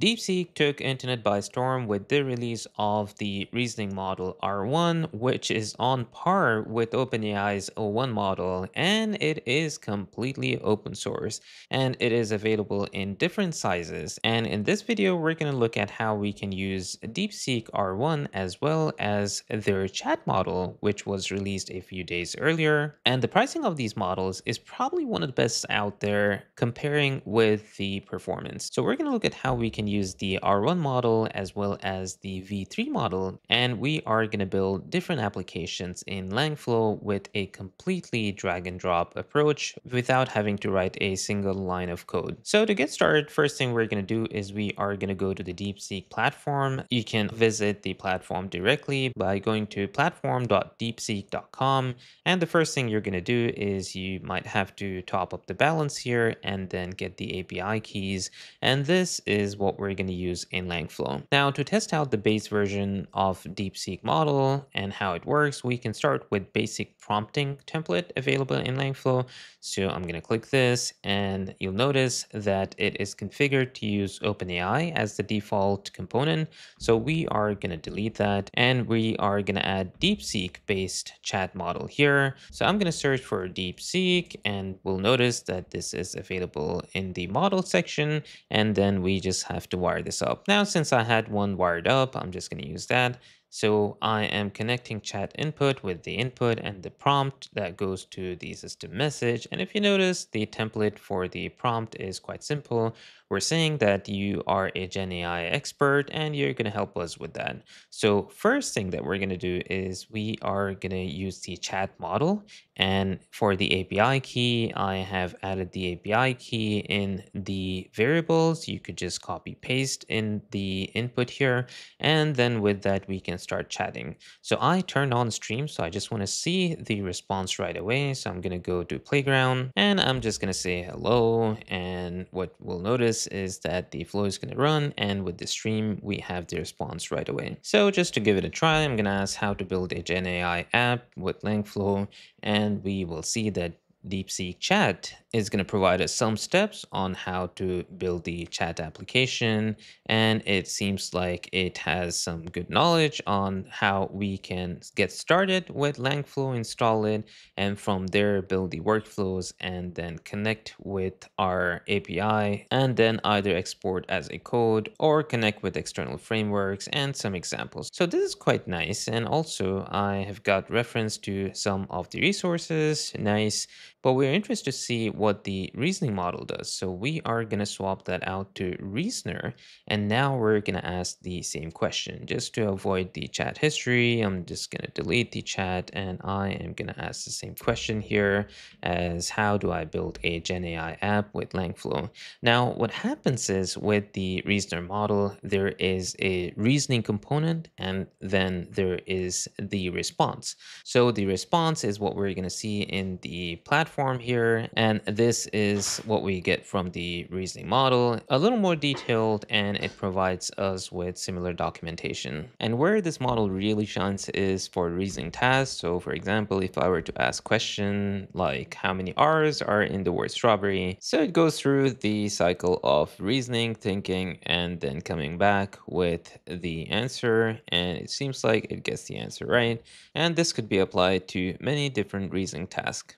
DeepSeek took internet by storm with the release of the reasoning model R1, which is on par with OpenAI's O1 model, and it is completely open source, and it is available in different sizes. And in this video, we're going to look at how we can use DeepSeek R1 as well as their chat model, which was released a few days earlier. And the pricing of these models is probably one of the best out there comparing with the performance. So we're going to look at how we can use the R1 model as well as the V3 model, and we are going to build different applications in Langflow with a completely drag and drop approach without having to write a single line of code. So to get started, first thing we're going to do is we are going to go to the DeepSeek platform. You can visit the platform directly by going to platform.deepseek.com. And the first thing you're going to do is you might have to top up the balance here and then get the API keys. And this is what we're going to use in Langflow. Now to test out the base version of DeepSeek model and how it works, we can start with basic prompting template available in Langflow. So I'm going to click this and you'll notice that it is configured to use OpenAI as the default component. So we are going to delete that and we are going to add DeepSeek based chat model here. So I'm going to search for DeepSeek and we'll notice that this is available in the model section and then we just have to wire this up. Now, since I had one wired up, I'm just going to use that. So I am connecting chat input with the input and the prompt that goes to the system message. And if you notice, the template for the prompt is quite simple. We're saying that you are a Gen AI expert and you're going to help us with that. So first thing that we're going to do is we are going to use the chat model. And for the API key, I have added the API key in the variables. You could just copy paste in the input here. And then with that, we can start chatting. So I turned on stream. So I just want to see the response right away. So I'm going to go to playground and I'm just going to say hello. And what we'll notice is that the flow is going to run and with the stream we have the response right away. So just to give it a try, I'm going to ask how to build a Gen AI app with Langflow and we will see that DeepSeek Chat is going to provide us some steps on how to build the chat application. And it seems like it has some good knowledge on how we can get started with Langflow, install it, and from there build the workflows and then connect with our API and then either export as a code or connect with external frameworks and some examples. So this is quite nice. And also I have got reference to some of the resources. Nice. But we're interested to see what the reasoning model does. So we are going to swap that out to Reasoner. And now we're going to ask the same question. Just to avoid the chat history, I'm just going to delete the chat and I am going to ask the same question here as how do I build a Gen AI app with Langflow? Now, what happens is with the Reasoner model, there is a reasoning component and then there is the response. So the response is what we're going to see in the platform here. And this is what we get from the reasoning model, a little more detailed, and it provides us with similar documentation. And where this model really shines is for reasoning tasks. So for example, if I were to ask question like how many R's are in the word strawberry, so it goes through the cycle of reasoning, thinking, and then coming back with the answer. And it seems like it gets the answer right. And this could be applied to many different reasoning tasks.